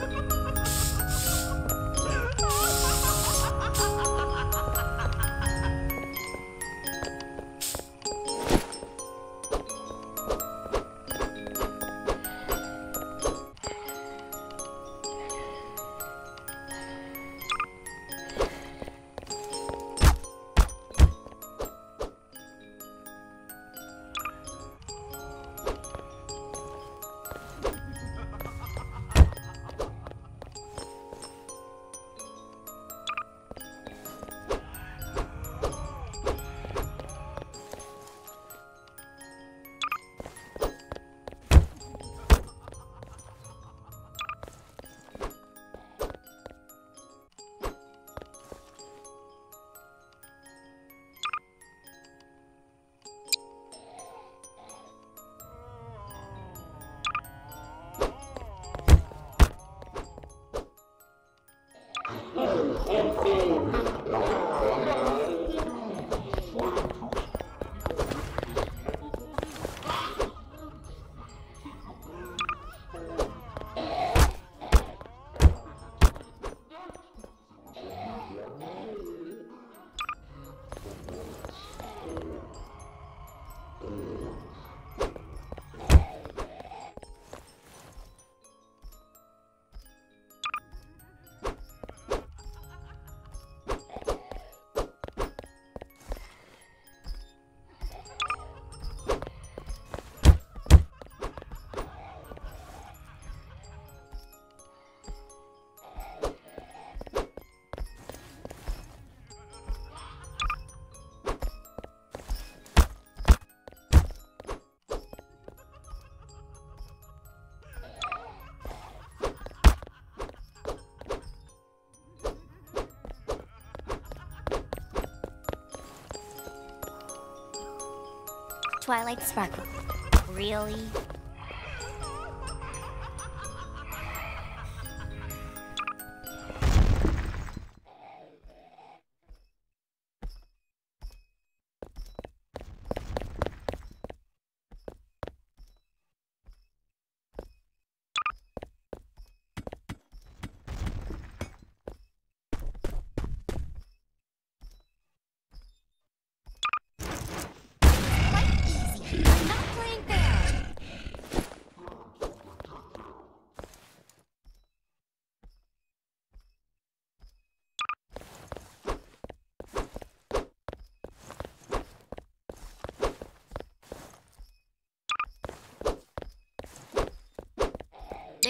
Ha ha ha! i'm sorry Twilight Sparkle. Really?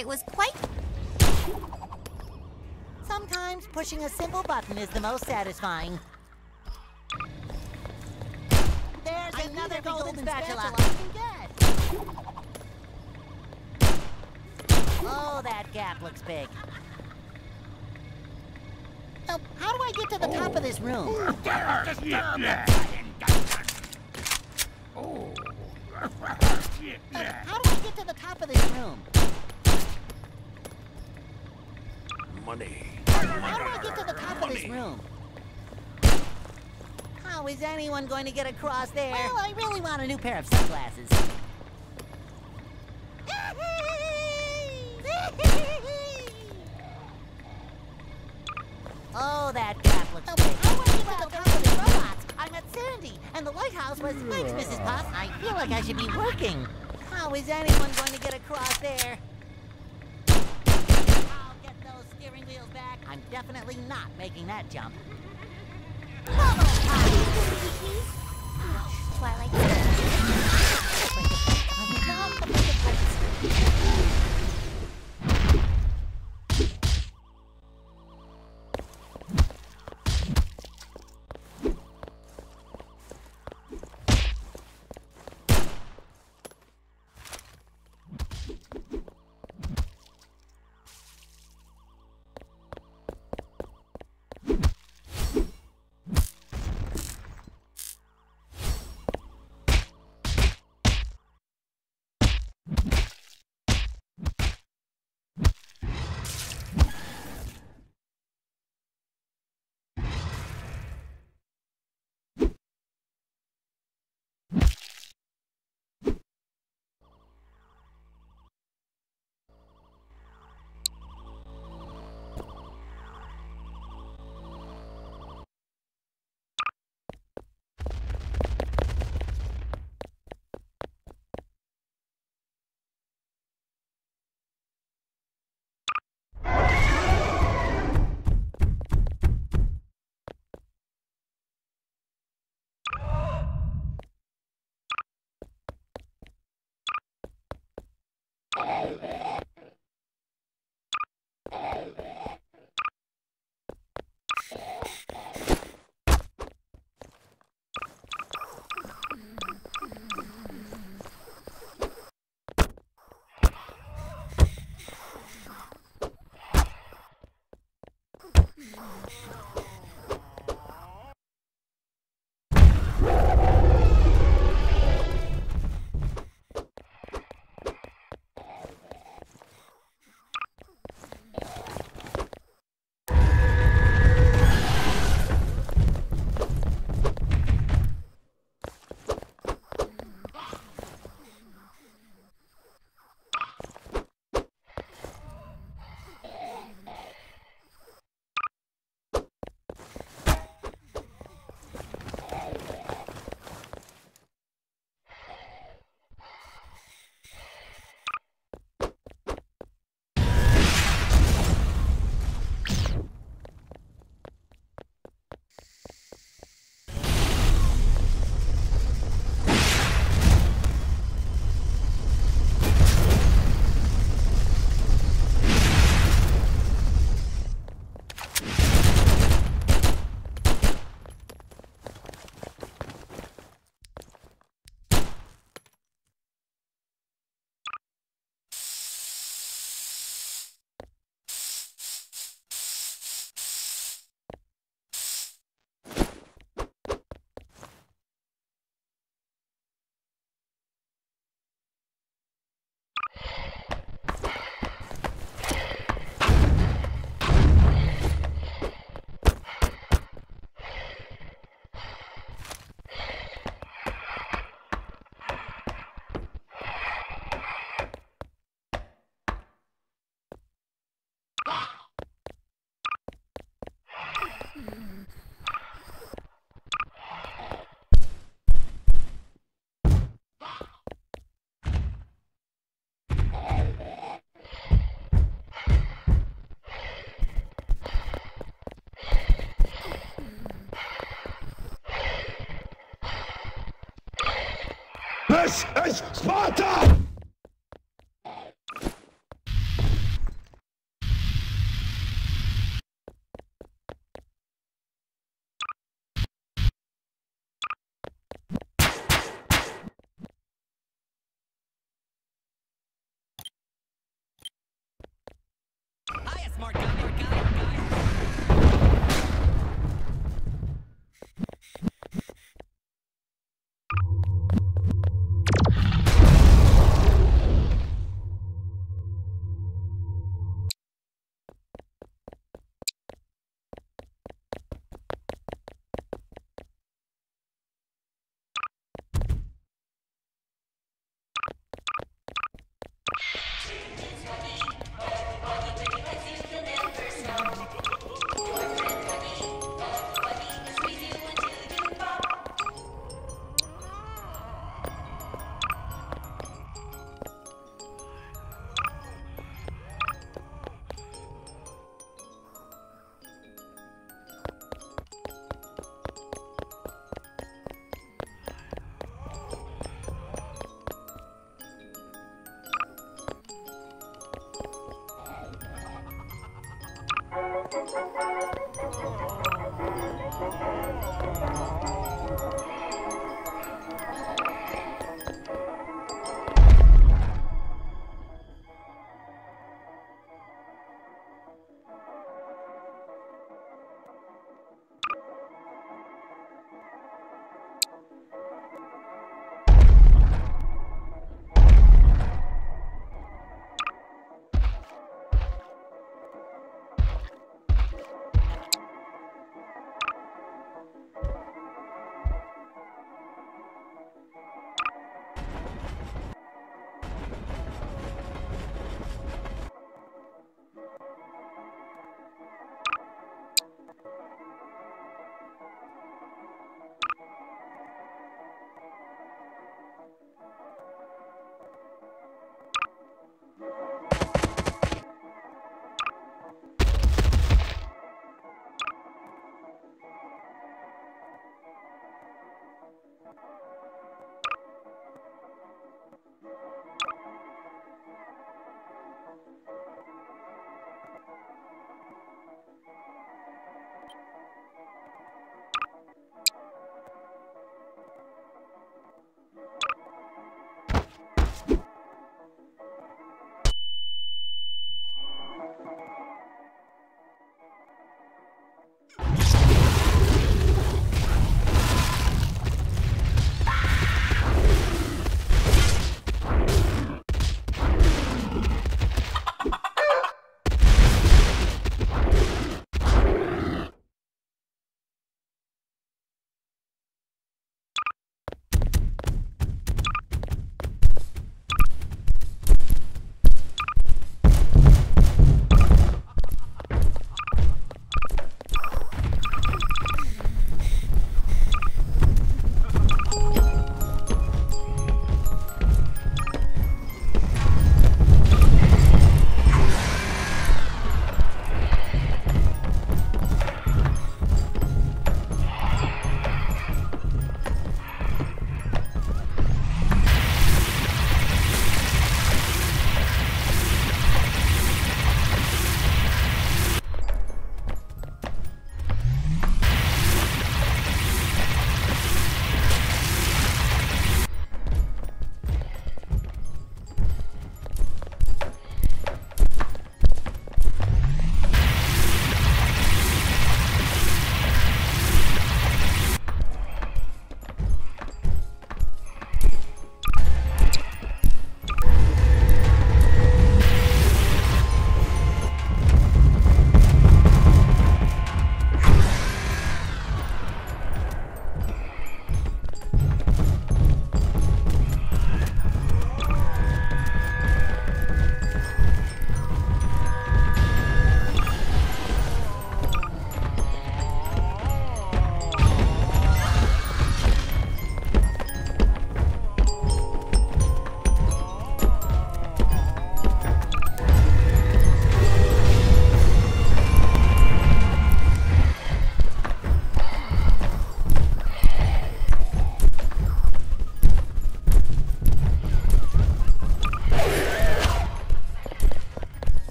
It was quite. Sometimes pushing a simple button is the most satisfying. There's I another golden, golden spatula. spatula I can Oh, that gap looks big. Now, how do I get to the top of this room? Uh, how do I get to the top of this room? Money. How do I get to the top of this room? How is anyone going to get across there? Well, I really want a new pair of sunglasses. Oh, that gap looks oh, big. I want to get to the top of the robots. I'm at Sandy, and the lighthouse was... Thanks, Mrs. Puff. I feel like I should be working. How is anyone going to get across there? Steering wheels back. I'm definitely not making that jump. Twilight. Oh. Is Sparta!